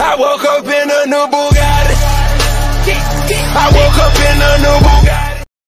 I woke up in a new Bugatti. I woke